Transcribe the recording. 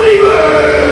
universe!